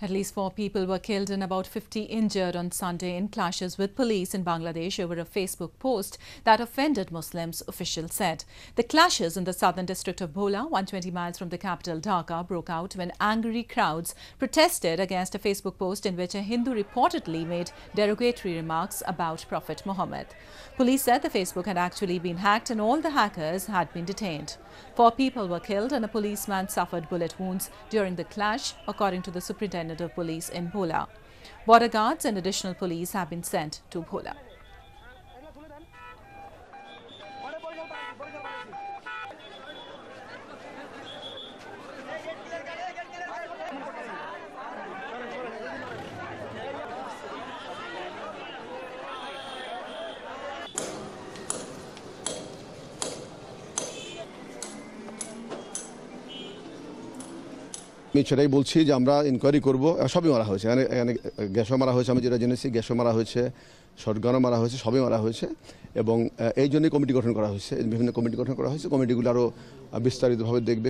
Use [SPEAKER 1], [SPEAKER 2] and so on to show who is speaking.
[SPEAKER 1] At least four people were killed and about 50 injured on Sunday in clashes with police in Bangladesh over a Facebook post that offended Muslims, officials said. The clashes in the southern district of Bhola, 120 miles from the capital Dhaka, broke out when angry crowds protested against a Facebook post in which a Hindu reportedly made derogatory remarks about Prophet Muhammad. Police said the Facebook had actually been hacked and all the hackers had been detained. Four people were killed and a policeman suffered bullet wounds during the clash, according to the superintendent police in Bhola. Border guards and additional police have been sent to Bhola.
[SPEAKER 2] আমি সেটাই বলছি যে আমরা inquiry করব। সবই মারা হয়েছে। এখানে এখানে গ্যাসও মারা হয়েছে, আমি যেটা জেনেছি, গ্যাসও মারা হয়েছে শটগানও মারা হয়েছে, সবই মারা হয়েছে। এবং এই জন্যই কমিটি গঠন করা হয়েছে। বিভিন্ন কমিটি গঠন করা হয়েছে। কমিটিগুলো আরও বিস্তারিতভাবে দেখবে